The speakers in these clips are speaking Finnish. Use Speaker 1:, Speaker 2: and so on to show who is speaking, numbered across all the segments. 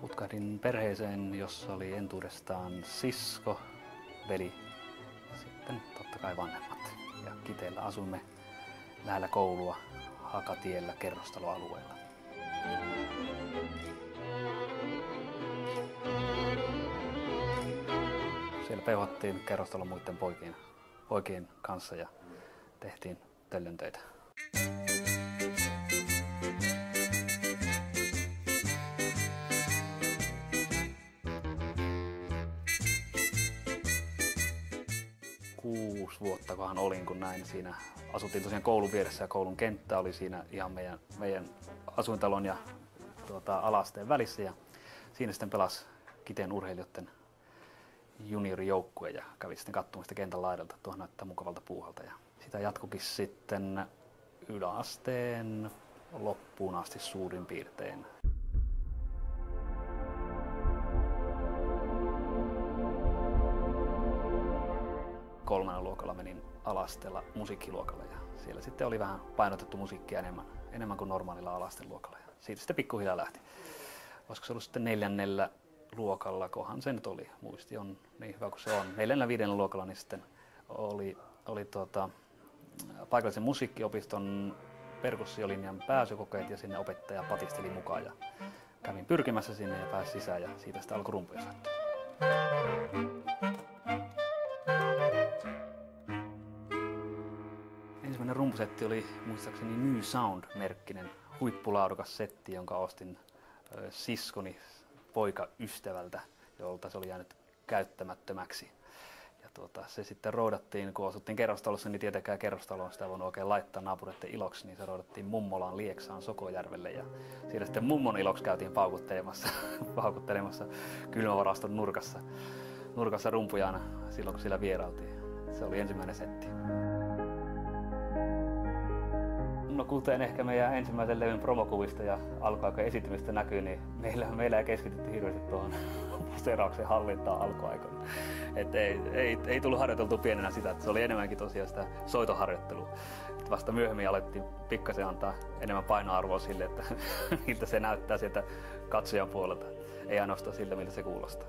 Speaker 1: Putkahdin perheeseen, jossa oli entuudestaan sisko, veli sitten totta kai vanhemmat. Ja Kiteellä asuimme lähellä koulua Hakatiellä kerrostaloalueella. Siellä peuhattiin kerrostalon muiden poikien, poikien kanssa ja tehtiin töllön töitä. kuusi vuottakohan olin, kun näin siinä. Asuttiin tosiaan koulun vieressä ja koulun kenttä oli siinä ihan meidän, meidän asuintalon ja tuota, alasteen välissä. Ja siinä sitten pelasi Kiteen urheilijoiden juniorijoukkue ja kävi sitten katsomaan sitä kentän laidalta. Tuohon näyttää mukavalta puuhalta. Ja sitä jatkukin sitten yläasteen loppuun asti suurin piirtein. kolmannella luokalla menin alasteella musiikkiluokalle ja siellä sitten oli vähän painotettu musiikkia enemmän, enemmän kuin normaalilla alasteluokalla ja siitä sitten pikkuhiljaa lähti. Olisiko se ollut sitten neljännellä luokalla, kohan se nyt oli, muisti on niin hyvä kuin se on. Neljännellä viidennellä luokalla niin sitten oli, oli tuota, paikallisen musiikkiopiston perkussiolinjan pääsykokeet ja sinne opettaja patisteli mukaan ja kävin pyrkimässä sinne ja pääsin sisään ja siitä sitten alkoi rumpuja soittaa. Ensimmäinen rumpusetti oli muistaakseni New Sound-merkkinen huippulaadukas setti, jonka ostin siskoni poikaystävältä, jolta se oli jäänyt käyttämättömäksi. Ja tuota, se sitten roudattiin, kun asuttiin kerrostalossa, niin tietenkään kerrostaloon sitä voinut oikein laittaa naapureiden iloksi, niin se roudattiin Mummolaan Lieksaan Sokojärvelle ja siellä sitten mummon iloksi käytiin paukuttelemassa, paukuttelemassa kylmävaraston nurkassa, nurkassa rumpujaana silloin, kun siellä vierailtiin. Se oli ensimmäinen setti. No kuten ehkä meidän ensimmäisen levyn promokuvista ja alkuaikojen esitymistä näkyy, niin meillä, meillä ei keskitytty hirveästi tuohon poseerauksen hallintaan alkuaikoina. Et ei, ei, ei tullut harjoiteltu pienenä sitä, että se oli enemmänkin tosiaan sitä soitoharjoittelua. Et vasta myöhemmin alettiin pikkasen antaa enemmän painoarvoa sille, että miltä se näyttää sieltä katsojan puolelta. Ei ainoastaan siltä, miltä se kuulostaa.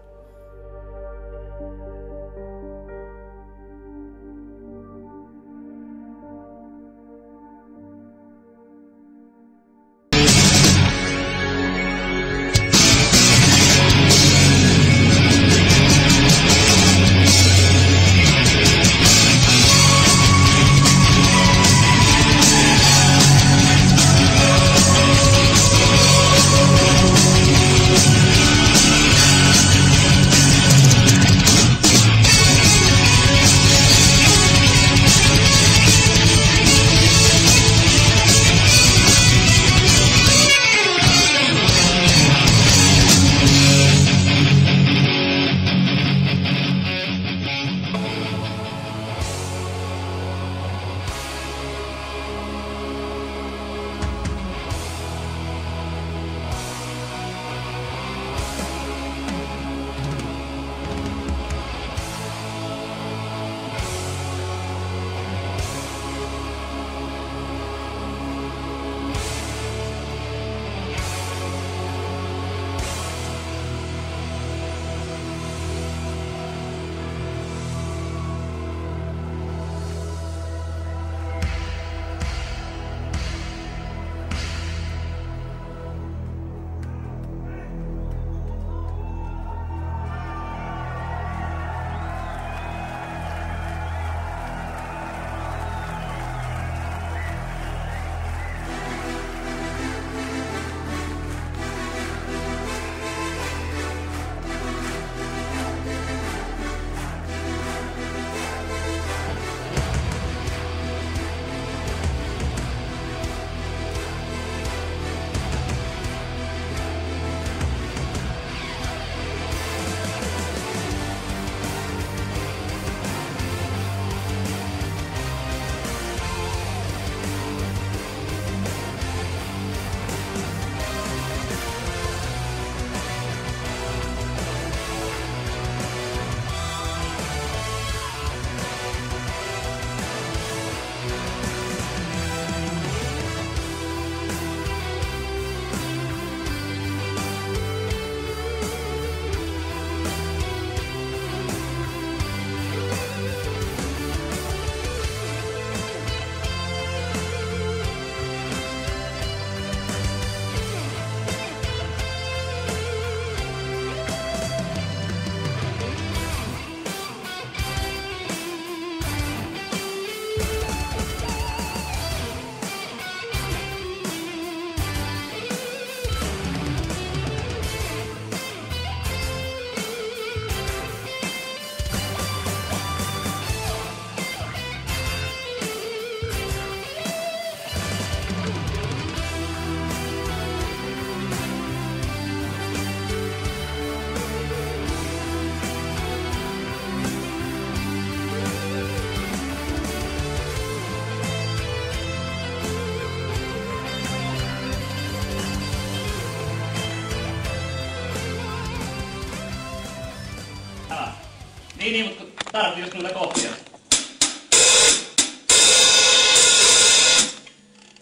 Speaker 2: Niin, niin, mutta tarvittiin just noita kohtia.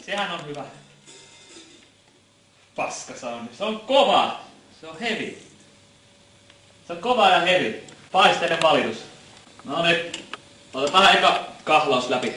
Speaker 2: Sehän on hyvä. Paska soundi. Se on kova. Se on heavy. Se on kova ja heavy. Paisteinen valitus. No nyt. Otetaan eka kahlaus läpi.